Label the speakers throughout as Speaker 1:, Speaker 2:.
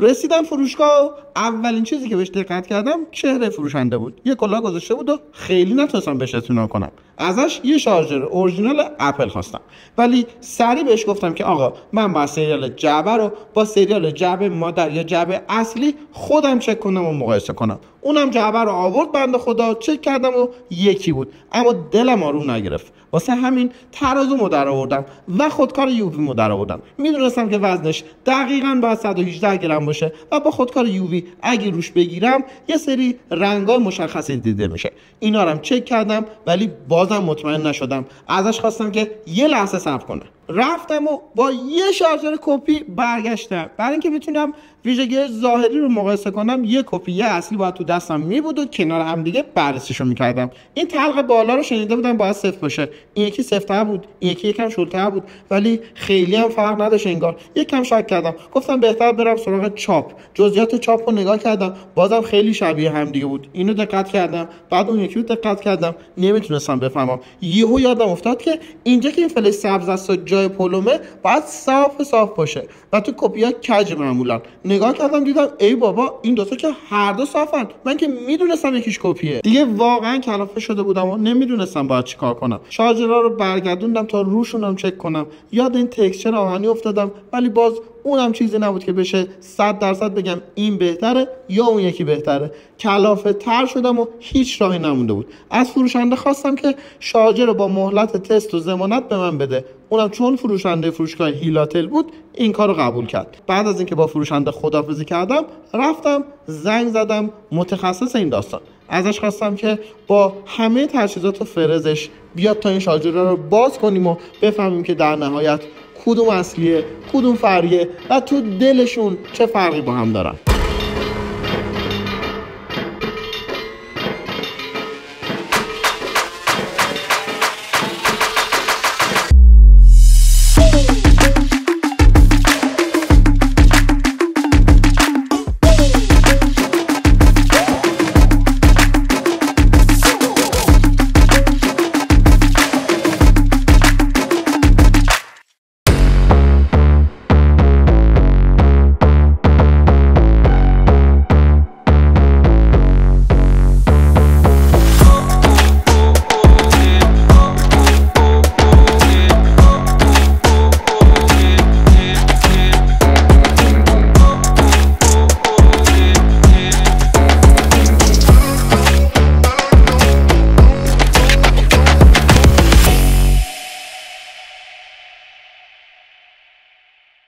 Speaker 1: رسیدم فروشگاه. اولین چیزی که بهش دقت کردم چهره فروشنده بود. یه کلاه گذاشته بود و خیلی نتونستم بهش اطمینان کنم. ازش یه شارژر اورجینال اپل خواستم. ولی سریع بهش گفتم که آقا من با سریال جعبه رو با سریال جعبه مادر یا جعبه اصلی خودم چک کنم و مقایسه کنم. اونم جعبه رو آورد بنده خدا چک کردم و یکی بود. اما دلم آروم نگرفت. واسه همین ترازو مدر آوردم و خودکار یووی مدر آوردم می‌دونستم که وزنش دقیقا باید 118 گرم باشه و با خودکار یووی اگه روش بگیرم یه سری رنگای مشخصی دیده میشه. اینا رو چک کردم ولی بازم مطمئن نشدم. ازش خواستم که یه لحظه صبر کنه. رفتم و با یه شارژر کپی برگشتم. برای اینکه بتونم ویژگی ظاهری رو مقایسه کنم یه کپی یه اصلی باید تو دستم می بود و کنار هم دیگه بررسیشو می‌کردم. این تلق بالا رو شنیده بودم باید صفر باشه. این یکی صفتر بود این یکی یکم شلتر بود ولی خیلی هم فرق نداشت انگار. یکم شک کردم. گفتم بهتر برم سراغ چاپ. جزئیات چاپ رو نگاه کردم. بازم خیلی شبیه هم دیگه بود. اینو دقت کردم. بعد اون یکی رو دقت کردم. نمی‌تونستم بفهمم. یهو یادم افتاد که اینجا که این فلش سبز است جای پلومه باید صاف صاف باشه. و تو کپی ها کج معمولا. نگاه کردم دیدم ای بابا این دوتا که هر دو صافن. من که می‌دونستم یکیش کپیه. دیگه واقعا کلافه شده بودم و نمی‌دونستم باید چیکار کنم. شارژرها رو برگردوندم تا روشونم چک کنم. یاد این تکسچر آهنی افتادم ولی باز اونم چیزی نبود که بشه صد درصد بگم این بهتره یا اون یکی بهتره. کلافه تر شدم و هیچ راهی نمونده بود. از فروشنده خواستم که شارژر رو با مهلت تست و زمانت به من بده. اونم چون فروشنده فروشگاه هیلاتل بود این کار رو قبول کرد. بعد از اینکه با فروشنده خدافزی کردم رفتم زنگ زدم متخصص این داستان. ازش خواستم که با همه تجهیزات و فرزش بیاد تا این شارژر رو باز کنیم و بفهمیم که در نهایت کدوم اصلیه کدوم فریه و تو دلشون چه فرقی با هم دارن؟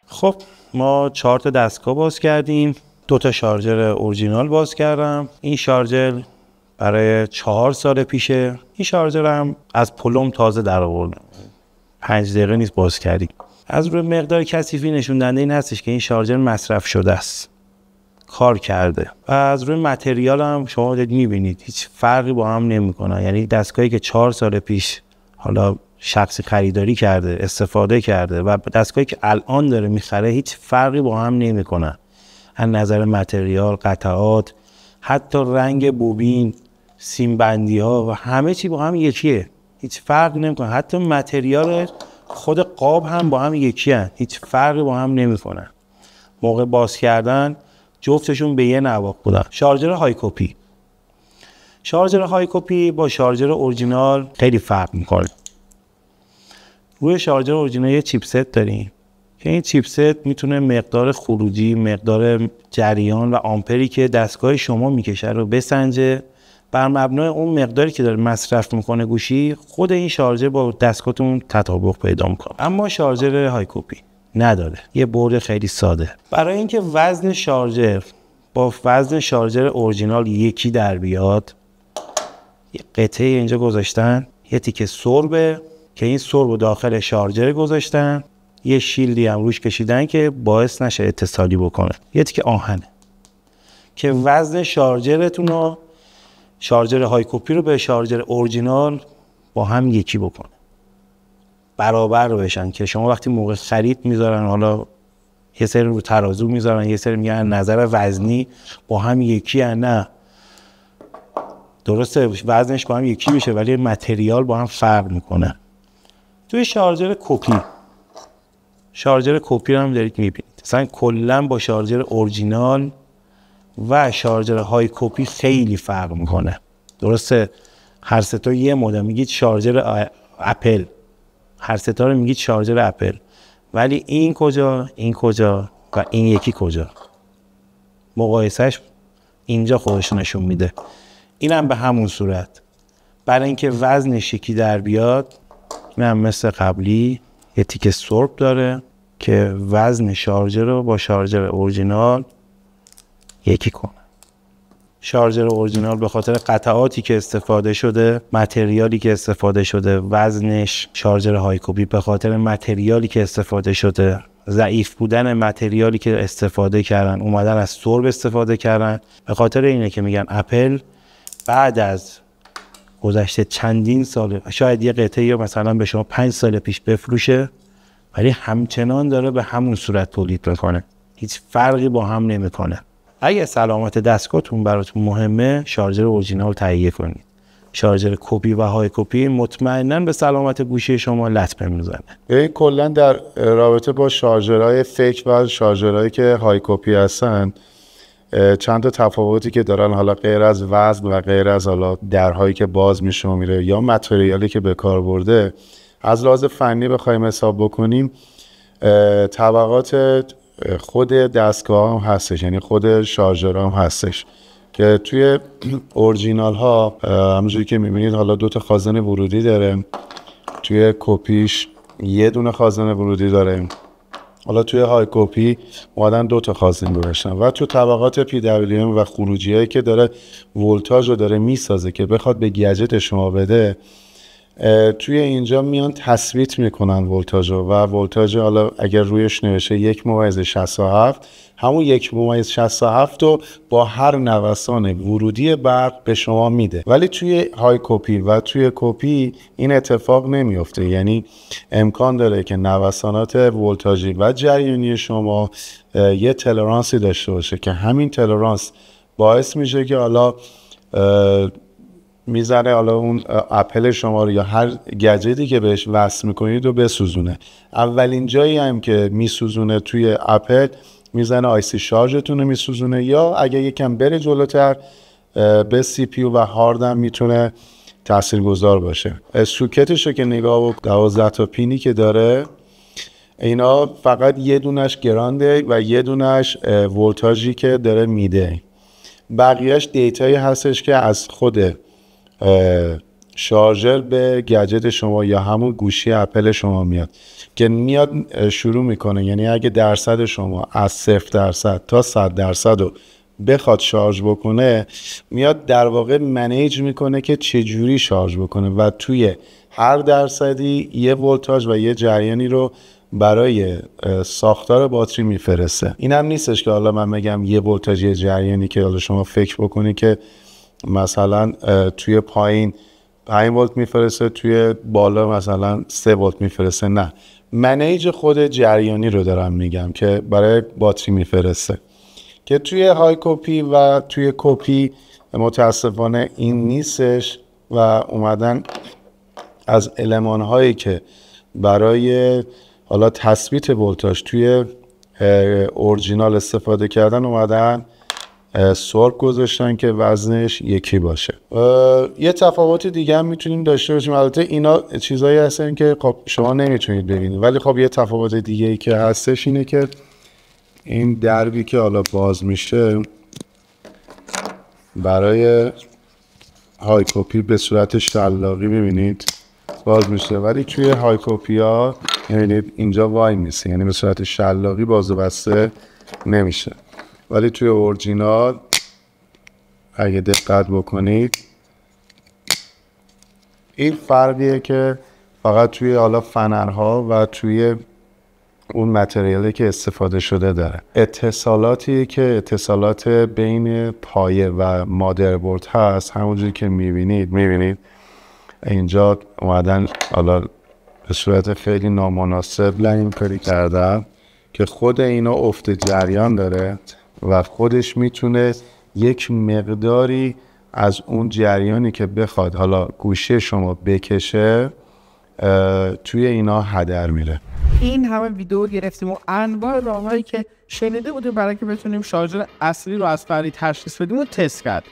Speaker 2: خب ما چهار تا دستگاه باز کردیم. دو تا شارژر اورجینال باز کردم. این شارژر برای چهار سال پیشه. این شارژر هم از پلم تازه در آوردم. پنج دقیقه نیست باز کردیم. از روی مقدار کثیفی نشون دهنده این هستش که این شارژر مصرف شده است. کار کرده. و از روی متریال هم شما می‌بینید هیچ فرقی با هم نمی‌کنه. یعنی دستگاهی که چهار سال پیش حالا شخصی خریداری کرده استفاده کرده و دستگاهی که الان داره می‌خره هیچ فرقی با هم نمی‌کنن از نظر متریال قطعات حتی رنگ بوبین سیم بندی ها و همه چی با هم یکیه. هیچ فرق نمی‌کنه. حتی متریال خود قاب هم با هم یکی هن. هیچ فرقی با هم نمی‌کنن موقع باز کردن جفتشون به یه نواق بودن. شارژر های کپی. شارژر های کپی با شارژر اورجینال خیلی فرق می‌کنه. روی شارژر اورجینال یه چیپست داریم که این چیپست می‌تونه مقدار خروجی مقدار جریان و آمپری که دستگاه شما می‌کشه رو بسنجه. بر مبنای اون مقداری که داره مصرف می‌کنه گوشی خود این شارژر با دستگاهتون تطابق پیدا می‌کنه. اما شارژر های کپی نداره. یه برد خیلی ساده. برای اینکه وزن شارژر با وزن شارژر اورجینال یکی در بیاد یه قطعه اینجا گذاشتن یه تیکه سربه. که این سرب داخل شارژر گذاشتن. یه شیلدی هم روش کشیدن که باعث نشه اتصالی بکنه یه تیکه آهنه. که وزن شارژرتون رو شارژر های کپی رو به شارژر اورجینال با هم یکی بکنه. برابر رو بشن که شما وقتی موقع خرید می‌ذارن حالا یه سری رو ترازو می‌ذارن یه سری میگن نظر وزنی با هم یکی نه. درسته وزنش با هم یکی میشه ولی material با هم فرق می‌کنه. توی شارژر کپی. شارژر کپی رو هم دارید می‌بینید. مثلا کلا با شارژر اورجینال و شارژر high copy خیلی فرق می‌کنه. درسته؟ هر سه تا یه مدل. میگید شارژر اپل. هر ستا رو میگید شارژر اپل. ولی این کجا؟ این کجا؟ و این یکی کجا؟ مقایسهش اینجا خودش نشون میده. اینم به همون صورت. برای اینکه وزن شکی در بیاد اینم مثل قبلی یه تیک سرب داره که وزن شارژر رو با شارژر اورجینال یکی کنه. شارژر اورجینال به خاطر قطعاتی که استفاده شده متریالی که استفاده شده وزنش شارژر هایکوبی به خاطر متریالی که استفاده شده ضعیف بودن متریالی که استفاده کردن اومدن از سرب استفاده کردن. به خاطر اینه که میگن اپل بعد از گذشته چندین سال شاید یه قطعه یا مثلا به شما پنج سال پیش بفروشه ولی همچنان داره به همون صورت تولید می‌کنه. هیچ فرقی با هم نمی‌کنه. اگه سلامت دستگاهتون براتون مهمه شارژر اورجینال تهیه کنید. شارژر کپی و high copy مطمئنا به سلامت گوشی شما لطمه می‌زنه.
Speaker 3: این کلا در رابطه با شارژرهای fake و شارژرهایی که high copy هستن چند تا تفاوتی که دارن حالا غیر از وزن و غیر از حالا درهایی که باز میشه و میره یا متریالی که به کار برده از لحاظ فنی بخوایم حساب بکنیم طبقات خود دستگاه هم هستش یعنی خود شارژر هم هستش که توی اورجینال ها همونجوری که می‌بینید حالا دو تا خازن ورودی داره توی کپیش یه دونه خازن ورودی داره. حالا توی high copy اومدن دو تا خازن گذاشتن. و تو طبقات PW و خروجی هایی که داره ولتاژ رو داره می‌سازه که بخواد به گجت شما بده توی اینجا میان تثبیت می‌کنن ولتاژ و ولتاژ حالا اگر رویش نوشته یک ممیز 67 همون یک ممیز 67 رو با هر نوسان ورودی برق به شما میده. ولی توی high copy و توی کپی این اتفاق نمیفته یعنی امکان داره که نوسانات ولتاژی و جریانی شما یه تلرانسی داشته باشه که همین تلرانس باعث میشه که حالا می‌زنه حالا اون اپل شما رو یا هر گجدی که بهش وصل می‌کنید رو بسوزونه. اولین جایی هم که میسوزونه توی اپل می‌زنه آیسی شارژتون رو میسوزونه یا اگه یکم بره جلوتر به سی پی و هاردم می‌تونه تاثیرگذار باشه. سوکتش رو که نگاه و 12 تا پینی که داره اینا فقط یه دونش گرانده و یه دونش ولتاژی که داره میده. بقیهش دیتایی هستش که از خود شارژر به گجت شما یا همون گوشی اپل شما میاد که میاد شروع می‌کنه. یعنی اگه درصد شما از صفر درصد تا صد درصد رو بخواد شارژ بکنه میاد در واقع منیج می‌کنه که چجوری شارژ بکنه. و توی هر درصدی یه ولتاژ و یه جریانی رو برای ساختار باتری میفرسته. این هم نیستش که حالا من بگم یه ولتاژ یه جریانی که حالا شما فکر بکنی که مثلا توی پایین 5 ولت میفرسته توی بالا مثلا 3 ولت میفرسته. نه. منیج خود جریانی رو دارم میگم که برای باتری میفرسته. که توی های کپی و توی کپی متاسفانه این نیستش و اومدن از علمان هایی که برای حالا تثبیت ولتاژ توی اورجینال استفاده کردن اومدن سرب گذاشتن که وزنش یکی باشه. یه تفاوت دیگه هم می‌تونیم داشته باشیم. البته اینا چیزایی هستن که خب شما نمی‌تونید ببینید. ولی خب یه تفاوت دیگه ای که هستش اینه که این دربی که حالا باز میشه برای های کپی به صورت شلاقی ببینید باز میشه. ولی توی های کپی ها یعنی اینجا وای میشه یعنی به صورت شلاقی باز و بسته نمیشه. ولی توی اورجینال اگه دقت بکنید این فرقیه که فقط توی حالا فنرها و توی اون متریالی که استفاده شده داره. اتصالاتی که اتصالات بین پایه و مادربرد هست همونجوری که می‌بینید می‌بینید اینجا اومدن حالا به صورت خیلی نامناسب لاین کردن که خود اینا افت جریان داره. و خودش می‌تونه یک مقداری از اون جریانی که بخواد حالا گوشه شما بکشه توی اینا هدر میره.
Speaker 1: این همه ویدیو گرفتیم و انواع راههایی که شنیده بودیم برای که بتونیم شارژر اصلی رو از فرعی تشخیص بدیم و تست کرد.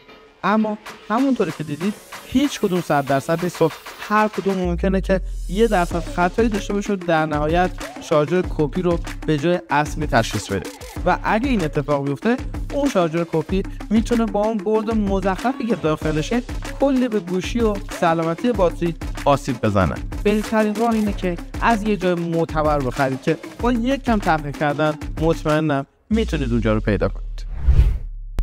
Speaker 1: اما همونطوری که دیدید هیچ کدوم صد درصد نیست و هر کدوم ممکنه که یه درصد خطایی داشته باشه در نهایت شارژر کپی رو به جای اصلی تشخیص بده. و اگه این اتفاق بیفته اون شارژر کپی می‌تونه با اون برد مزخرفی که داخلشه کلی به گوشی و سلامتی باتری آسیب بزنه. بهترین راه اینه که از یه جای معتبر بخرید که با یک کم تحقیق کردن مطمئنم می‌تونید اونجا رو پیدا کنید.